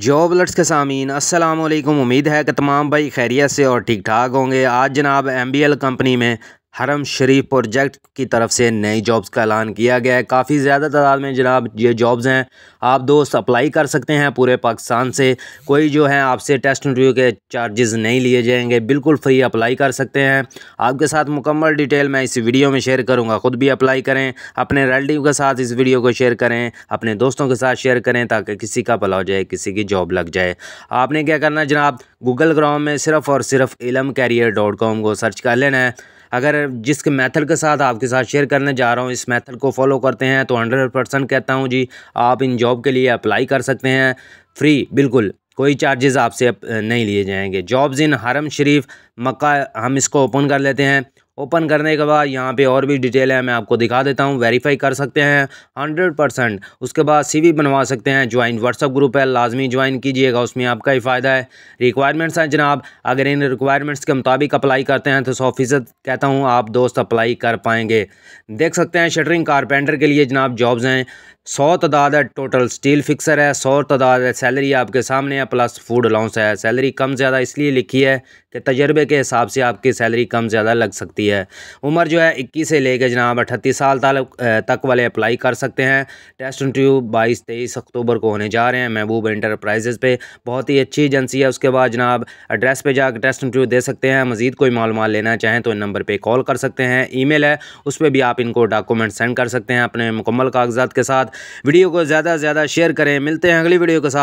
Job lots के सामीन असलम उम्मीद है कि तमाम भाई खैरियत से और ठीक ठाक होंगे। आज जनाब एम बी एल कंपनी में हरम शरीफ प्रोजेक्ट की तरफ़ से नई जॉब्स का ऐलान किया गया है। काफ़ी ज़्यादा तादाद में जनाब, ये जॉब्स हैं। आप दोस्त अप्लाई कर सकते हैं पूरे पाकिस्तान से। कोई जो है आपसे टेस्ट इंटरव्यू के चार्जेस नहीं लिए जाएँगे। बिल्कुल फ्री अप्लाई कर सकते हैं। आपके साथ मुकम्मल डिटेल मैं इस वीडियो में शेयर करूँगा। ख़ुद भी अप्लाई करें, अपने रिलेटिव के साथ इस वीडियो को शेयर करें, अपने दोस्तों के साथ शेयर करें ताकि किसी का भला हो जाए, किसी की जॉब लग जाए। आपने क्या करना जनाब? गूगल ग्राउंड में सिर्फ़ और सिर्फ़ इलम कैरियर डॉट कॉम को सर्च कर लेना है। अगर जिस मेथड के साथ आपके साथ शेयर करने जा रहा हूँ, इस मेथड को फॉलो करते हैं तो हंड्रेड परसेंट कहता हूँ जी, आप इन जॉब के लिए अप्लाई कर सकते हैं। फ्री बिल्कुल, कोई चार्जेस आपसे नहीं लिए जाएँगे। जॉब्स इन हरम शरीफ मक्का, हम इसको ओपन कर लेते हैं। ओपन करने के बाद यहाँ पे और भी डिटेल है, मैं आपको दिखा देता हूँ वेरीफाई कर सकते हैं हंड्रेड परसेंट उसके बाद सीवी बनवा सकते हैं ज्वाइन व्हाट्सअप ग्रुप है, लाजमी ज्वाइन कीजिएगा, उसमें आपका ही फ़ायदा है। रिक्वायरमेंट्स हैं जनाब, अगर इन रिक्वायरमेंट्स के मुताबिक अप्लाई करते हैं तो सौ फ़ीसद कहता हूँ आप दोस्त अप्लाई कर पाएँगे। देख सकते हैं शटरिंग कारपेंटर के लिए जनाब जॉब्स हैं। सौ तदाद है टोटल स्टील फिक्सर है, सौ तदाद है सैलरी आपके सामने है प्लस फ़ूड अलाउंस है। सैलरी कम ज़्यादा इसलिए लिखी है कि तजर्बे के हिसाब से आपकी सैलरी कम ज़्यादा लग सकती है। उम्र जो है इक्कीस से लेकर जनाब अठतीस साल तक तक वाले अप्लाई कर सकते हैं। टेस्ट इंटरव्यू बाईस, तेईस अक्टूबर को होने जा रहे हैं महबूब इंटरप्राइजेज़ पे। बहुत ही अच्छी एजेंसी है, उसके बाद जनाब एड्रेस पर जाकर टेस्ट इंटरव्यू दे सकते हैं। मज़ीद कोई मालूम लेना चाहें तो इन नंबर पर कॉल कर सकते हैं। ई है, उस पर भी आप इनको डॉक्यूमेंट सेंड कर सकते हैं अपने मुकम्मल कागजात के साथ। वीडियो को ज़्यादा से ज़्यादा शेयर करें। मिलते हैं अगली वीडियो के साथ।